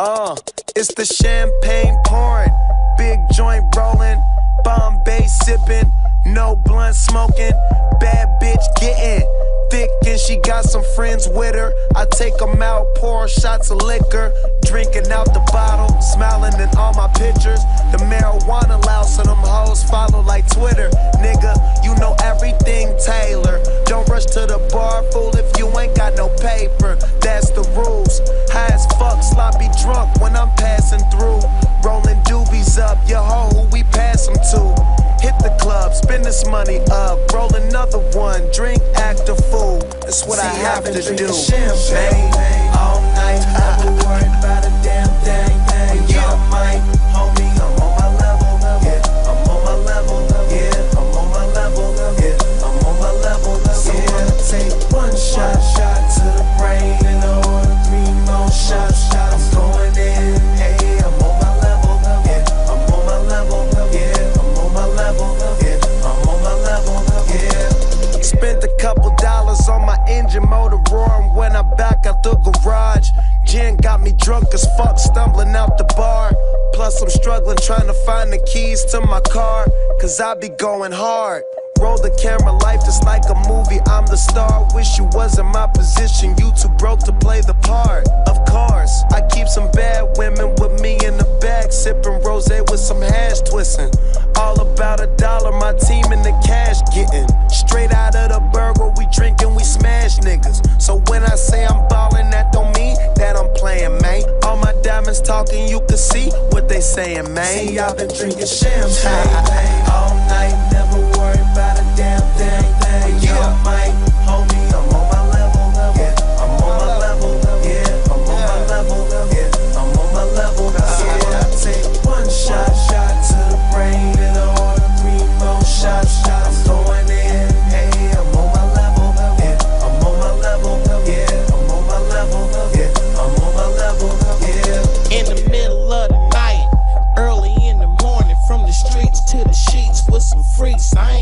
Uh, it's the champagne pouring, big joint rolling, Bombay sipping, no blunt smoking, bad bitch getting thick and she got some friends with her. I take them out, pour shots of liquor, drinking out the bottle, smiling in all my pictures. That's the rules. High as fuck, sloppy drunk when I'm passing through. Rolling doobies up, your hoe, who we pass them to. Hit the club, spend this money up, roll another one, drink, act a fool. That's what See, I have to do. champagne all night, never worried about me drunk as fuck, stumbling out the bar. Plus, I'm struggling trying to find the keys to my car, cause I be going hard. Roll the camera, life just like a movie. I'm the star. Wish you was in my position. You too broke to play the part. Of course, I keep some bad women with me in the back, sipping rose with some hash twisting. All about a dollar, my team in the cash getting. Straight talking, you can see what they saying, man. See, I've been drinking champagne free. sign.